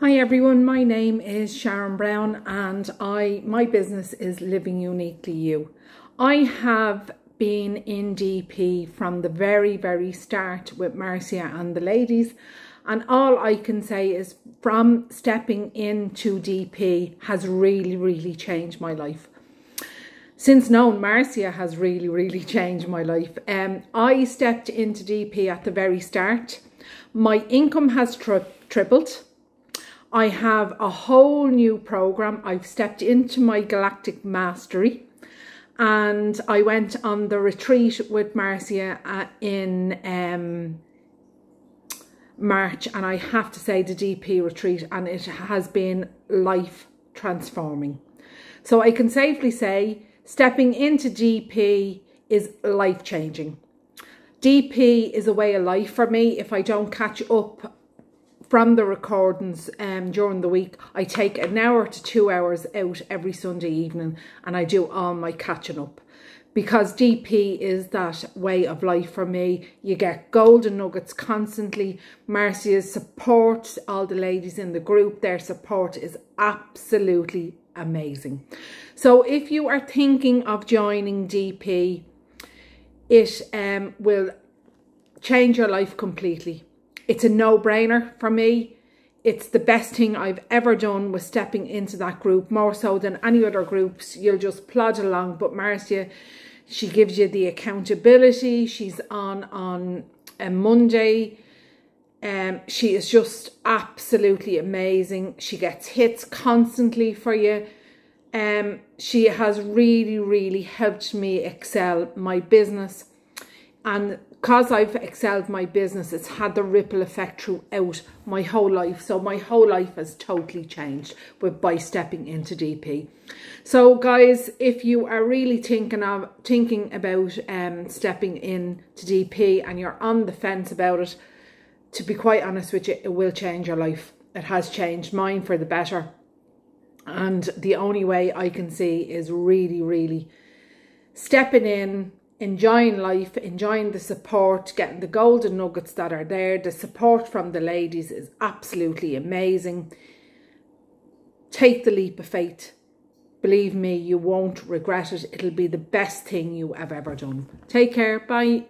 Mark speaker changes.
Speaker 1: Hi everyone, my name is Sharon Brown and I my business is Living Uniquely You. I have been in DP from the very very start with Marcia and the ladies and all I can say is from stepping into DP has really really changed my life. Since known Marcia has really really changed my life. Um, I stepped into DP at the very start. My income has tri tripled I have a whole new program. I've stepped into my Galactic Mastery and I went on the retreat with Marcia uh, in um, March and I have to say the DP retreat and it has been life transforming. So I can safely say stepping into DP is life changing. DP is a way of life for me. If I don't catch up from the recordings um, during the week, I take an hour to two hours out every Sunday evening and I do all my catching up. Because DP is that way of life for me. You get golden nuggets constantly. Marcia's support, all the ladies in the group, their support is absolutely amazing. So if you are thinking of joining DP, it um, will change your life completely it's a no-brainer for me. It's the best thing I've ever done with stepping into that group, more so than any other groups. You'll just plod along. But Marcia, she gives you the accountability. She's on on a Monday. Um, she is just absolutely amazing. She gets hits constantly for you. Um, she has really, really helped me excel my business. And because I've excelled my business, it's had the ripple effect throughout my whole life. So my whole life has totally changed with by stepping into DP. So guys, if you are really thinking of thinking about um, stepping in to DP and you're on the fence about it, to be quite honest with you, it will change your life. It has changed mine for the better. And the only way I can see is really, really stepping in, enjoying life, enjoying the support, getting the golden nuggets that are there. The support from the ladies is absolutely amazing. Take the leap of faith. Believe me, you won't regret it. It'll be the best thing you have ever done. Take care. Bye.